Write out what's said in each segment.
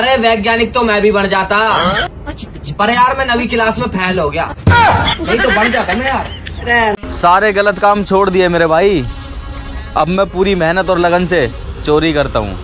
अरे वैज्ञानिक तो मैं भी बन जाता। पर यार मैं नवी क्लास में फैल हो गया। नहीं तो बन जाता मैं यार। सारे गलत काम छोड़ दिए मेरे भाई। अब मैं पूरी मेहनत और लगन से चोरी करता हूँ।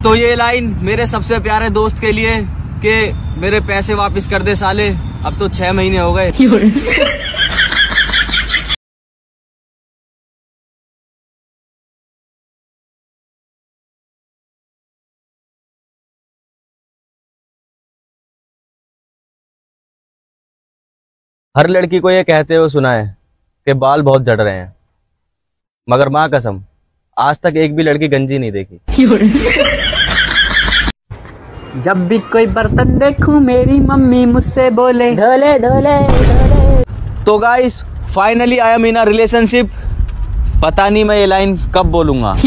तो ये लाइन मेरे सबसे प्यारे दोस्त के लिए कि मेरे पैसे वापस कर दे साले। अब तो छह महीने हो गए। हर लड़की को ये कहते हुए सुना है कि बाल बहुत झड़ रहे हैं। मगर माँ कसम आज तक एक भी लड़की गंजी नहीं देखी। जब भी कोई बर्तन देखूँ मेरी मम्मी मुझसे बोले धोले धोले तो guys finally I am in a relationship पता नहीं मैं ये लाइन कब बोलूँगा।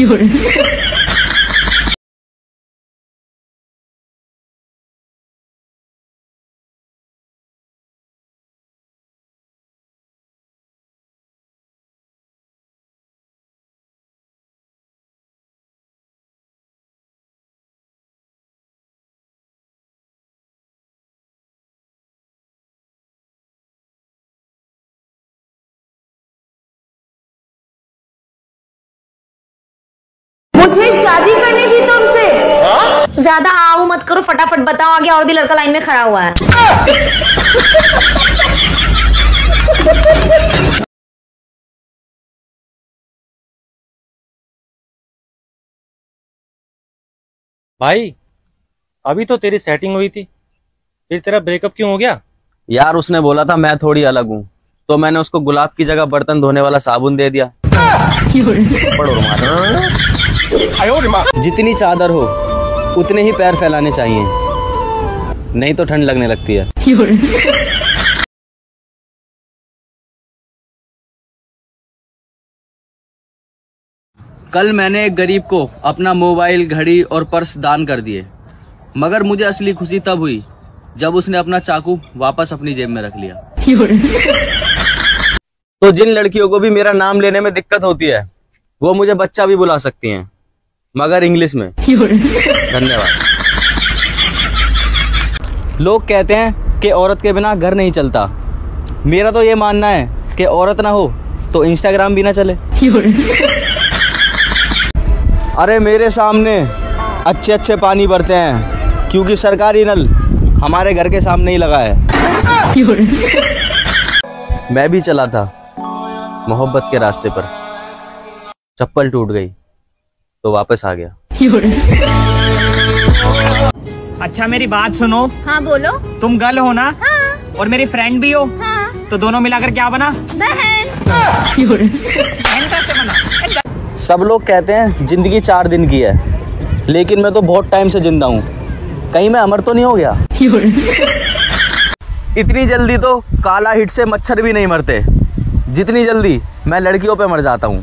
ज़्यादा आओ मत करो फटाफट बताओ आगे और भी लड़का लाइन में खड़ा हुआ है। भाई अभी तो तेरी सेटिंग हुई थी। फिर तेरा ब्रेकअप क्यों हो गया? यार उसने बोला था मैं थोड़ी अलग हूँ। तो मैंने उसको गुलाब की जगह बर्तन धोने वाला साबुन दे दिया। पढ़ो जितनी चादर हो उतने ही पैर फैलाने चाहिए। नहीं तो ठंड लगने लगती है। कल मैंने एक गरीब को अपना मोबाइल, घड़ी और पर्स दान कर दिए। मगर मुझे असली खुशी तब हुई, जब उसने अपना चाकू वापस अपनी जेब में रख लिया। तो जिन लड़कियों को भी मेरा नाम लेने में दिक्कत होती है, वो मुझे बच्चा भी बुला सकती हैं। मगर इंग्लिश में। धन्यवाद। लोग कहते हैं कि औरत के बिना घर नहीं चलता। मेरा तो ये मानना है कि औरत ना हो तो इंस्टाग्राम भी ना चले। अरे मेरे सामने अच्छे अच्छे पानी भरते हैं क्योंकि सरकारी नल हमारे घर के सामने ही लगा है। मैं भी चला था मोहब्बत के रास्ते पर। चप्पल टूट गई। तो वापस आ गया। अच्छा मेरी बात सुनो। हाँ बोलो। तुम गर्ल हो ना? हाँ। और मेरी फ्रेंड भी हो? हाँ। तो दोनों मिलाकर क्या बना? बहन। बहन कैसे बना? सब लोग कहते हैं ज़िंदगी चार दिन की है। लेकिन मैं तो बहुत टाइम से ज़िंदा हूँ। कहीं मैं अमर तो नहीं हो गया? इतनी जल्दी तो काला हिट से मच्छर भी नहीं मरते। जितनी जल्दी मैं लड़कियों पे मर जाता हूँ।